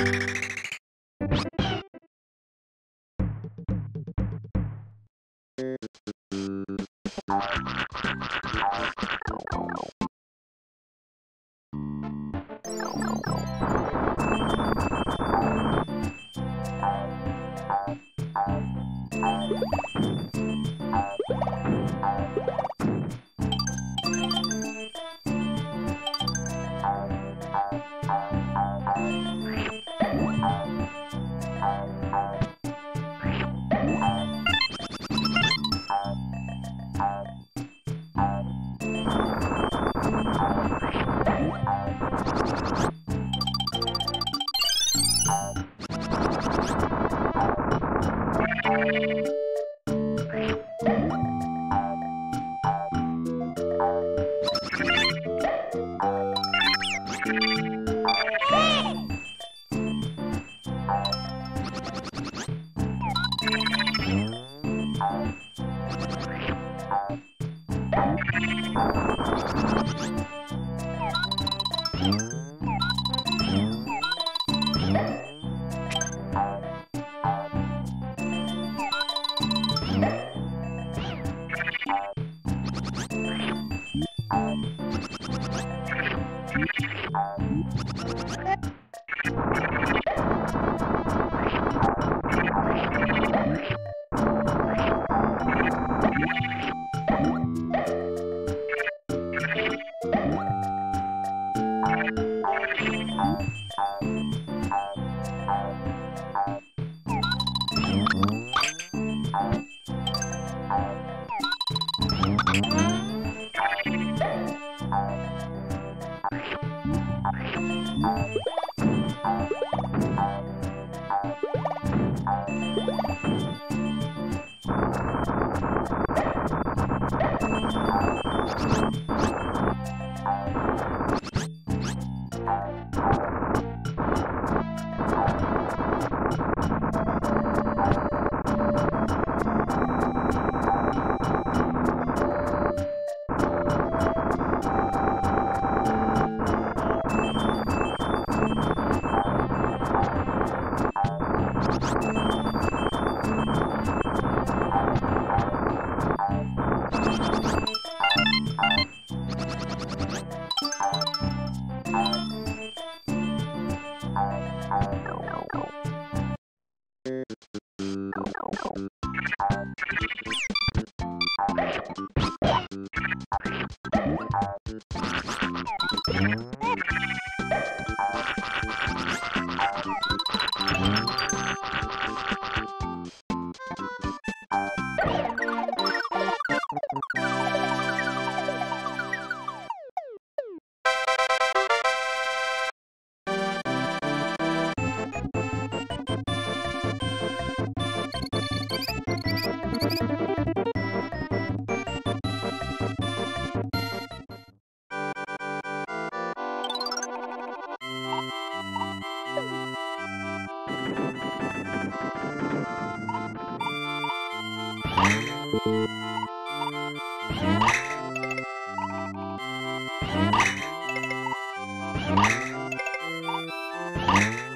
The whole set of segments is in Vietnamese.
you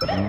Bye.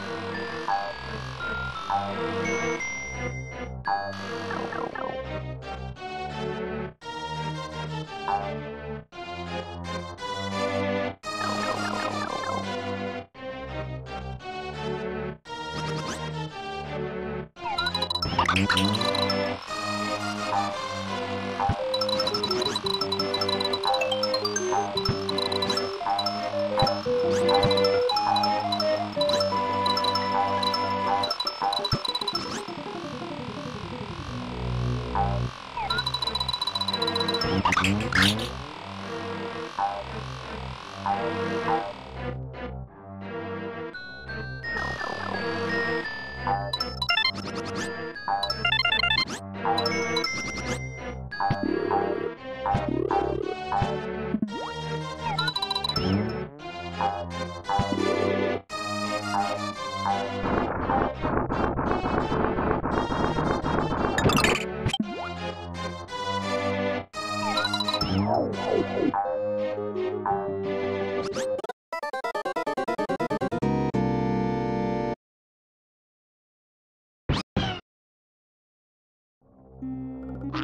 Thank you.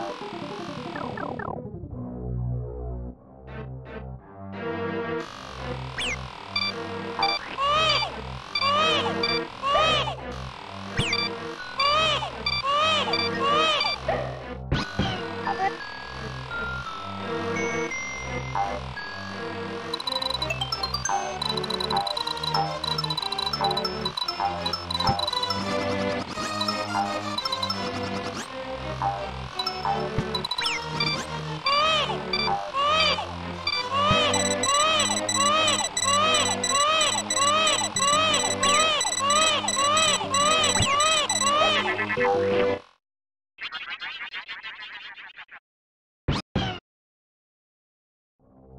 Bye.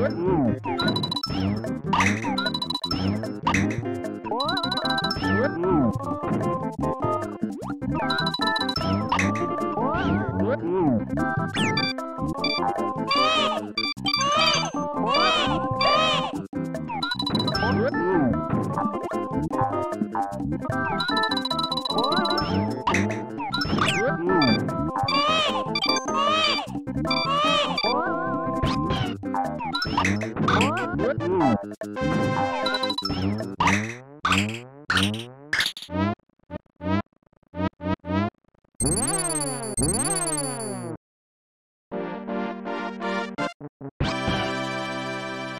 What?